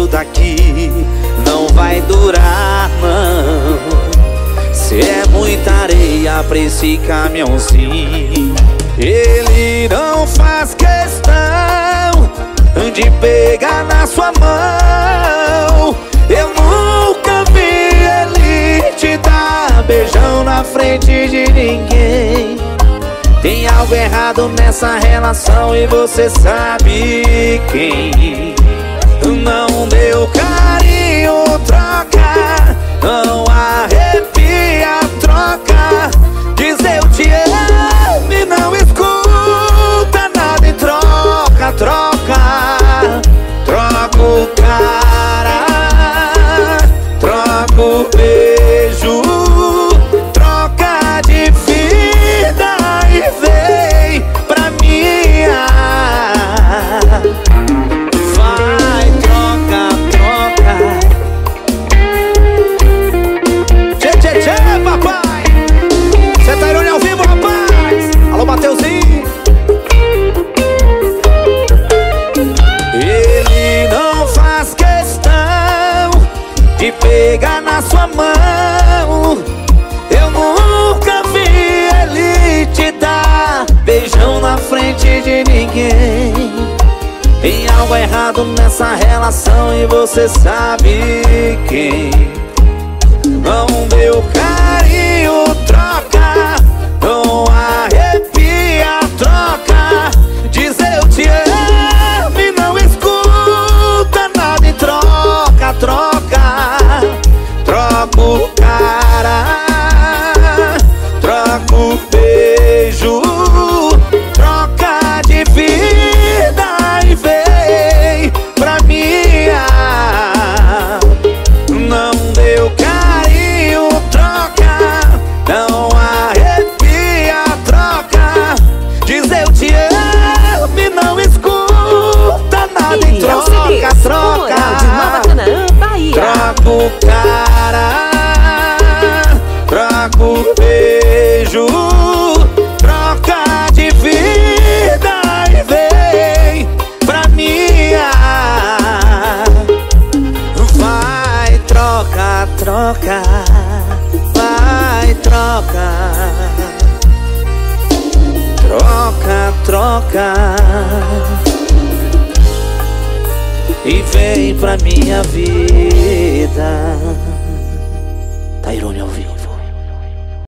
falando daqui não vai durar, não. Se é muita areia pra esse caminhãozinho, ele não faz questão de pegar na sua mão. Eu nunca vi ele te dar beijão na frente de ninguém. Tem algo errado nessa relação e você sabe quem Não deu carinho, troca. Não arrepia, troca. Diz eu te amo e não escuta nada. E troca, troca. Troca o cara. Troca o beijo na sua mão. Eu nunca vi ele te dar beijão na frente de ninguém. Tem algo errado nessa relação e você sabe quem. Não deu carinho, Troca o cara Troca o beijo troca, Vai, troca Troca, troca e vem pra minha vida. Tairone ao vivo.